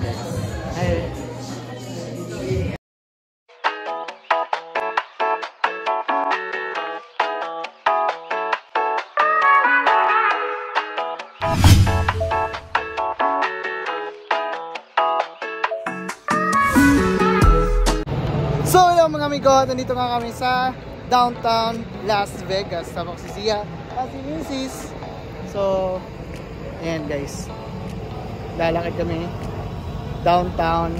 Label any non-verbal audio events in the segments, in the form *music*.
So yun mga amigo, nandito nga kami sa downtown Las Vegas. Ko si Zia at si. So, ayan guys. Lalakad kami downtown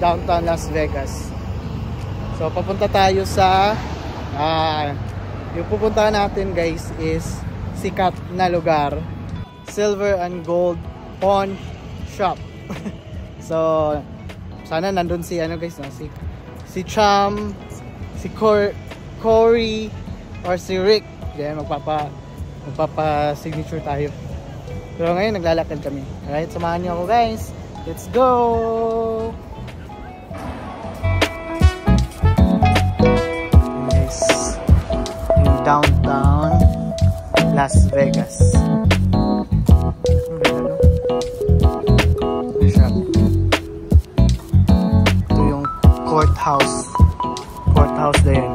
downtown Las Vegas. So, papunta tayo sa ah, yung pupuntahan natin guys is sikat na lugar. Silver and Gold Pawn Shop. *laughs* so, sana nandun si ano guys, no? si si Cham, si Cor Cory, or si Rick. Then magpapa magpapa signature tayo. Pero ngayon naglalakad kami. Alright, samahan niyo ako guys. Let's go! Guys, yung downtown Las Vegas. Ang ganda, no? Ang shop. Ito yung courthouse. Courthouse na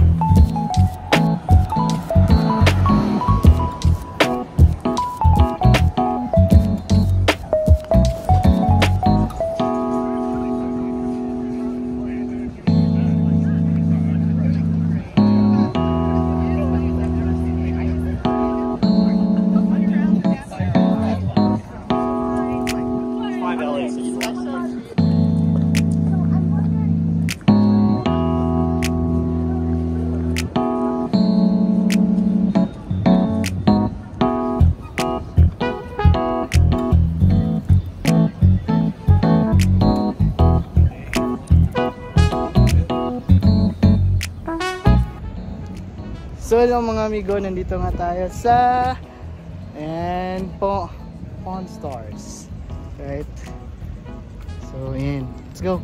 So hello mga amigo, nandito nga tayo sa and po Pawn Stars. Right? So yan, let's go.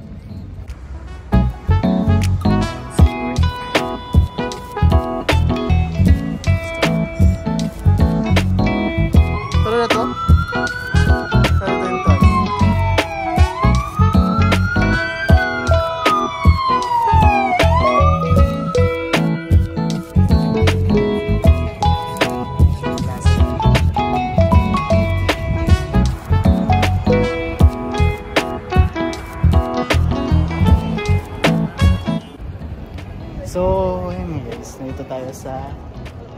Nga guys, nandito tayo sa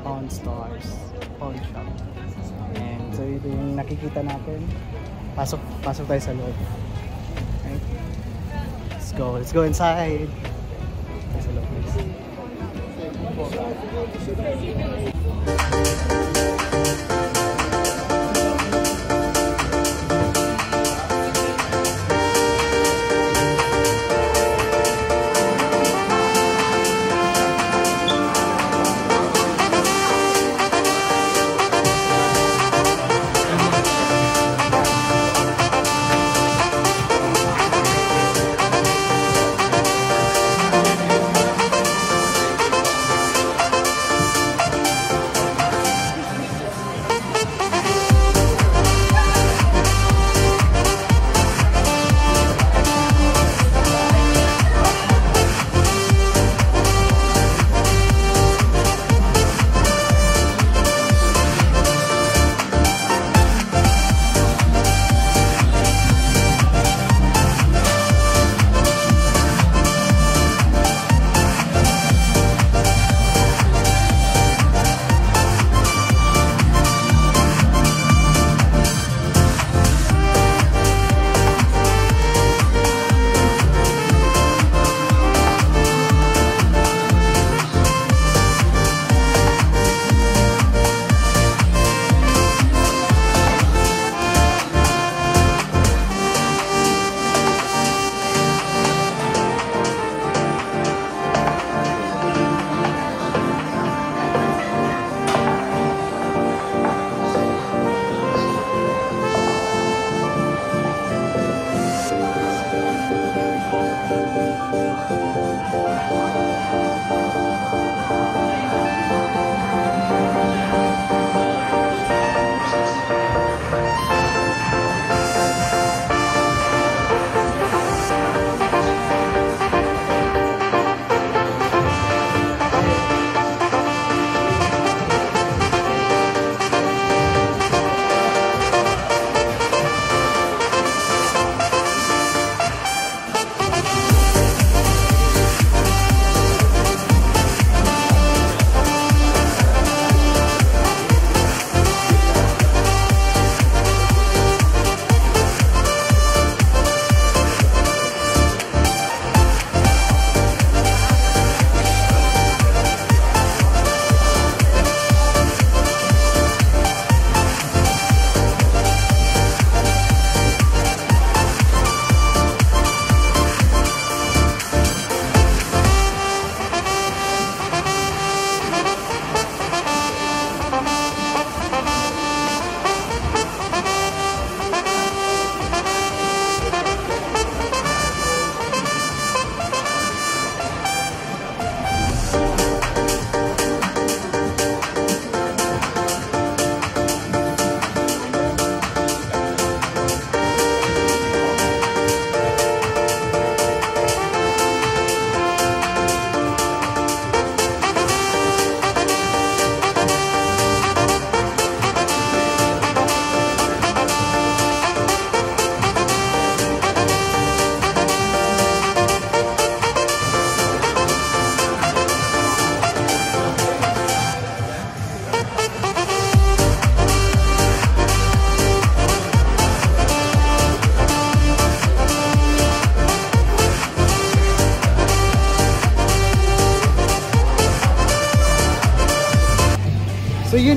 Pawn Stars Pawn Shop. And so, ito yung nakikita natin. Pasok, pasok tayo sa loob. Okay? Let's go, let's go inside. Tayo sa loob guys.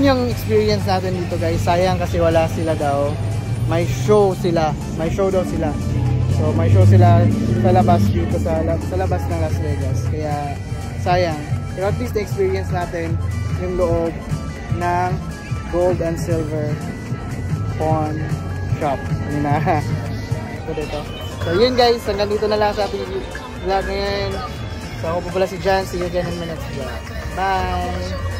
Yung experience natin dito guys. Sayang kasi wala sila daw. May show sila. May show daw sila. So may show sila sa labas dito sa, sa labas ng Las Vegas. Kaya sayang. Pero at least experience natin yung loob ng gold and silver pawn shop. Yun na. *laughs* Ito dito. So yun guys, hanggang dito na lang sa ating vlog ngayon. So ako po pala si John. See you again in my next vlog. Bye!